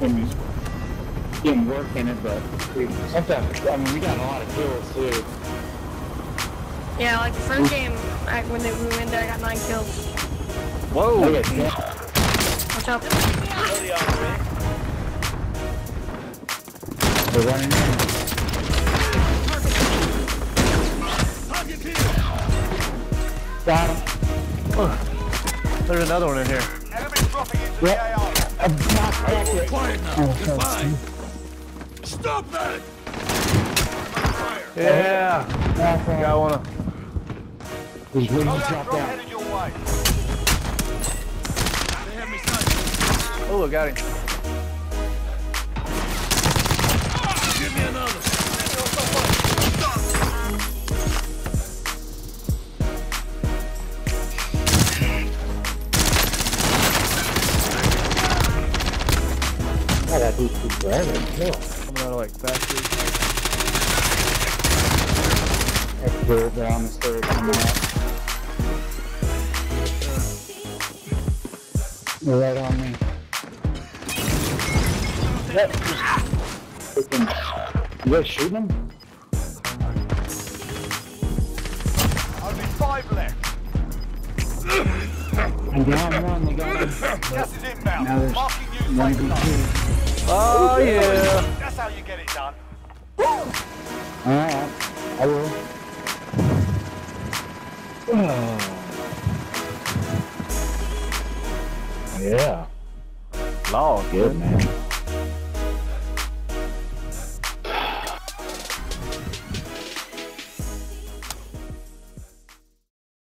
and getting work in it, but we, sometimes, I mean, we got a lot of kills too. Yeah, like the first game, I, when they, we went there, I got nine kills. Whoa! Look at. Watch out. Early on, Rick. They're running in. Got him. There's another one in here. Enemies dropping into the AR. I'm not accurate. Quiet now. Oh, You're fine. Stop that! Yeah! That's right. Got one. of- He's waiting to Loadout drop down. headed your way. They have me. Oh, I got him. Oh, that dude took forever to kill. Coming out of like factory. That's good. They're on the stairs coming up. They're right on me. Yep. Freaking- You guys shooting them? Only five left. I'm down one. They got him. Now there's one safe v two. Oh, yeah! That's how you get it done. Alright. I will. yeah. Lord, Good man.